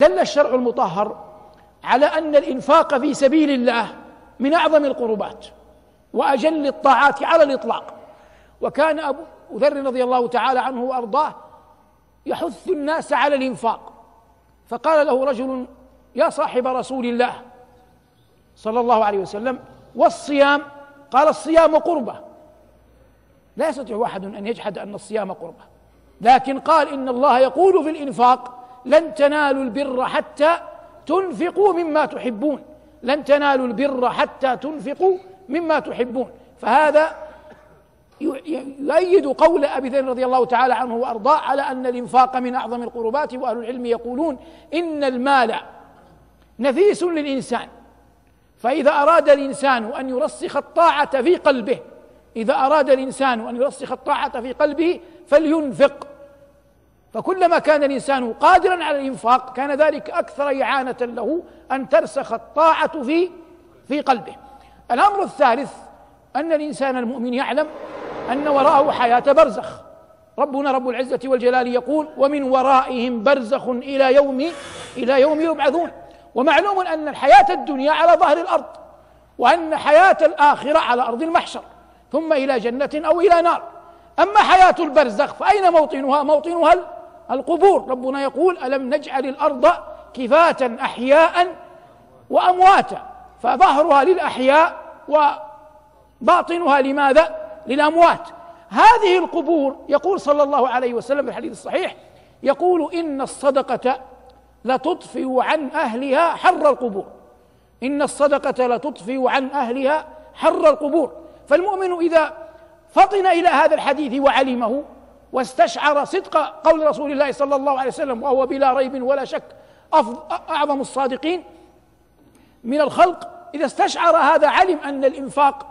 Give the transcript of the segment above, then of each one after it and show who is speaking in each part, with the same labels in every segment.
Speaker 1: دل الشرع المطهر على أن الإنفاق في سبيل الله من أعظم القربات وأجل الطاعات على الإطلاق. وكان أبو ذر رضي الله تعالى عنه وأرضاه يحث الناس على الإنفاق. فقال له رجل يا صاحب رسول الله صلى الله عليه وسلم والصيام قال الصيام قربة. لا يستطيع واحد أن يجحد أن الصيام قربة. لكن قال إن الله يقول في الإنفاق لن تنالوا البر حتى تنفقوا مما تحبون. لن تنالوا البر حتى تنفقوا مما تحبون. فهذا يؤيد قول أبي ذر رضي الله تعالى عنه وأرضاه على أن الإنفاق من أعظم القربات وأهل العلم يقولون إن المال نفيس للإنسان. فإذا أراد الإنسان أن يرسخ الطاعة في قلبه إذا أراد الإنسان أن يرسخ الطاعة في قلبه فلينفق. فكلما كان الإنسان قادرا على الإنفاق كان ذلك أكثر إعانة له أن ترسخ الطاعة في في قلبه. الأمر الثالث أن الإنسان المؤمن يعلم أن وراءه حياة برزخ. ربنا رب العزة والجلال يقول ومن ورائهم برزخ إلى يوم إلى يوم يبعثون ومعلوم أن الحياة الدنيا على ظهر الأرض وأن حياة الآخرة على أرض المحشر ثم إلى جنة أو إلى نار. أما حياة البرزخ فأين موطنها؟ موطنها القبور. ربنا يقول ألم نجعل الأرض كفاه أحياء وأمواتا فظهرها للأحياء وباطنها لماذا؟ للأموات. هذه القبور يقول صلى الله عليه وسلم في الحديث الصحيح يقول إن الصدقة لتطفئ عن أهلها حر القبور. إن الصدقة لتطفئ عن أهلها حر القبور. فالمؤمن إذا فطن إلى هذا الحديث وعلمه واستشعر صدق قول رسول الله صلى الله عليه وسلم وهو بلا ريب ولا شك أعظم الصادقين من الخلق. إذا استشعر هذا علم أن الإنفاق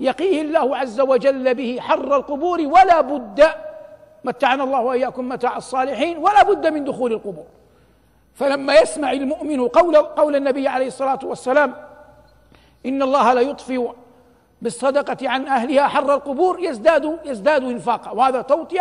Speaker 1: يقيه الله عز وجل به حر القبور ولا بد متعنا الله وإياكم متاع الصالحين ولا بد من دخول القبور. فلما يسمع المؤمن قول قول النبي عليه الصلاة والسلام إن الله لا يطفئ بالصدقة عن أهلها حر القبور يزداد يزداد إنفاقا. وهذا توطئة